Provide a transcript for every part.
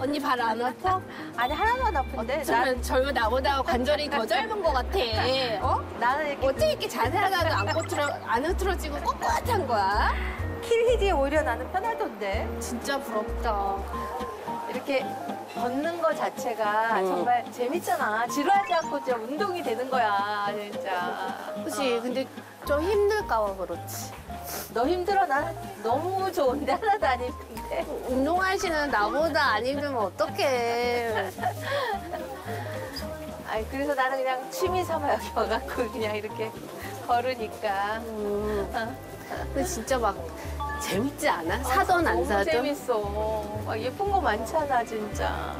언니 발 안 아파? 아니 하나도 안 아픈데 나, 저는 젊은 나보다 관절이 더 짧은 것 같아. 어? 나는 이렇게 어떻게 이렇게 자세 하나도 안 꼬트러 안 흐트러지고 꼿꼿한 거야? 킬히디에 오히려 나는 편하던데 진짜 부럽다. 이렇게 걷는 거 자체가 어. 정말 재밌잖아 지루하지 않고 진짜 운동이 되는 거야 진짜 그렇지. 근데 좀 힘들까 봐 그렇지. 너 힘들어 나 너무 좋은데 하나도 안 힘든데 운동하시는 나보다 안 힘들면 어떡해. 아니 그래서 나는 그냥 취미 삼아 여기 와갖고 그냥 이렇게 걸으니까 음. 어. 근데 진짜 막 재밌지 않아? 사돈 안 너무? 재밌어 막 예쁜 거 많잖아 진짜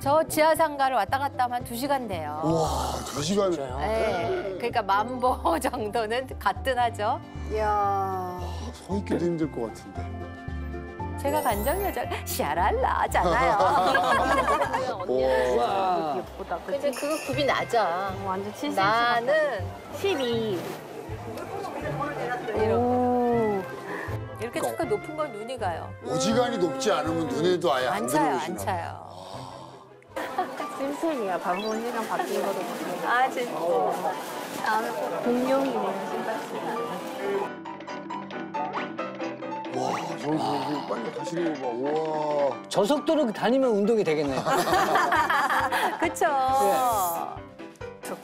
저 지하상가를 왔다 갔다 하면 한 두시간 돼요 우와, 두 시간. 네, 그러니까 만보 정도는 가뜩 하죠. 이야. 서 있기도 힘들 것 같은데. 제가 간장 여자 샤랄라잖아요. 언니는 와. 예쁘다. 근데 그치? 그거 굽이 낮아. 완전 70cm. 나는 12. 이렇게. 이렇게 잠깐 높은 건 눈이 가요. 어지간히 높지 않으면 눈에도 아예 안 안 차요, 안 들어오시나 봐. 차요. 쌤쌤이야. 방송 시간 바뀐 거도 모르고. 아, 진짜. 다음에 꼭 공룡이네요, 신발. 와, 저, 저, 저 빨리 가시는 거 봐. 우와. 저 속도로 다니면 운동이 되겠네요. 그쵸.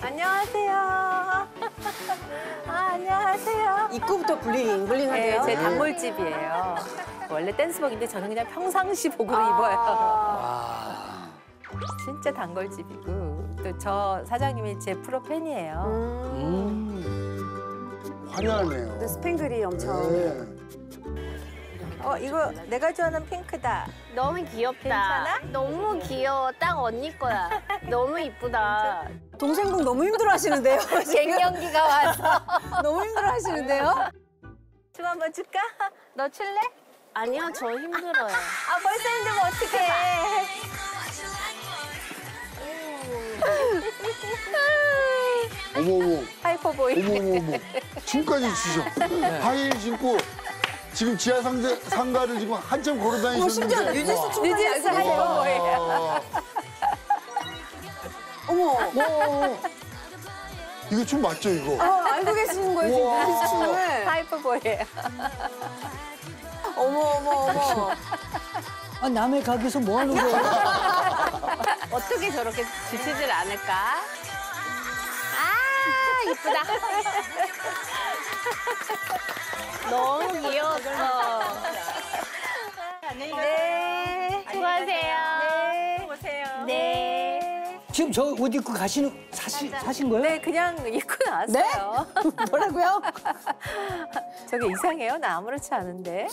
안녕하세요. 아, 안녕하세요. 입구부터 블링 네, 블링하네요. 제 단골집이에요. 원래 댄스복인데 저는 그냥 평상시 복으로 아. 입어요. 와. 진짜 단골집이고 또 저 사장님이 제 프로 팬이에요. 음. 화려하네요. 근데 스팽글이 엄청. 네. 어 이거 내가 좋아하는 핑크다. 너무 귀엽다. 괜찮아? 너무 귀여워. 딱 언니 거야. 너무 이쁘다. 동생분 너무 힘들어하시는데요. 갱년기가 와서 너무 힘들어하시는데요. 춤 한번 출까? 너 출래? 아니요, 저 힘들어요. 아 벌써 힘들면 어떡해. 어머, 어머. Hype boy. 어머, 어머, 어머. 춤까지 추셔. 하이힐 신고 지금 지하 상대, 상가를 지금 한참 걸어 어, 심지어 다니셨는데. 뉴진스 춤까지 뉴진스 알고 계세요. Hype boy. 와. 어머, 이거 춤 맞죠, 이거? 어, 알고 계시는 거예요, 지금 우와. 뉴진스 춤을. Hype boy예요. 어머, 어머, 어머. 아, 남의 가게에서 뭐 하는 거야? 어떻게 저렇게 지치질 않을까? 아, 이쁘다. 귀여웠어. 네. 수고하세요. 네. 오세요. 네. 지금 저 옷 입고 가시는, 사시, 사신 거예요? 네, 그냥 입고 나왔어요. 뭐라고요? 저게 이상해요? 나 아무렇지 않은데.